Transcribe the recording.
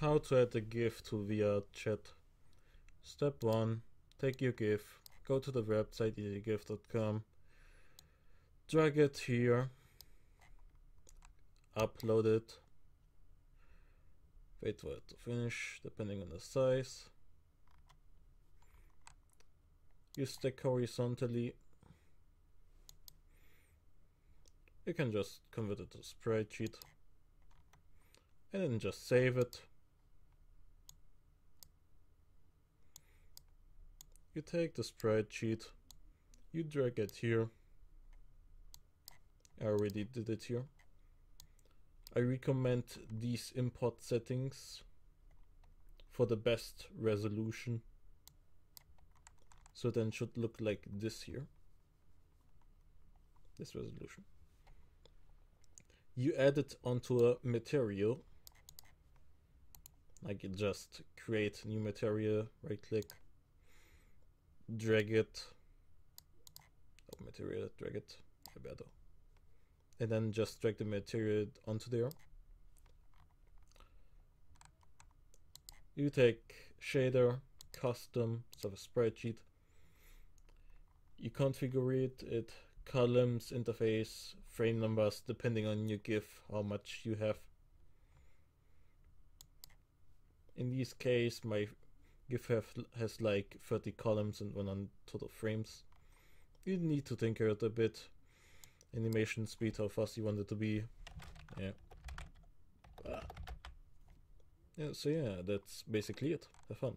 How to add a GIF to VRChat. Step 1. Take your GIF, go to the website ezgif.com, drag it here, upload it, wait for it to finish depending on the size. You stack horizontally. You can just convert it to sprite sheet and then just save it. You take the sprite sheet, you drag it here. I already did it here. I recommend these import settings for the best resolution. So then should look like this here. This resolution. You add it onto a material. Like you just create new material, right click, drag it, oh, material, drag it, better. And then just drag the material onto there. You take shader, custom, so a sprite sheet. You configure it, it columns, interface, frame numbers, depending on your GIF, how much you have. In this case, my GIF have, has like 30 columns and 100 total frames. You need to tinker it a bit. Animation speed, how fast you want it to be. Yeah. Ah. Yeah, so yeah, that's basically it. Have fun.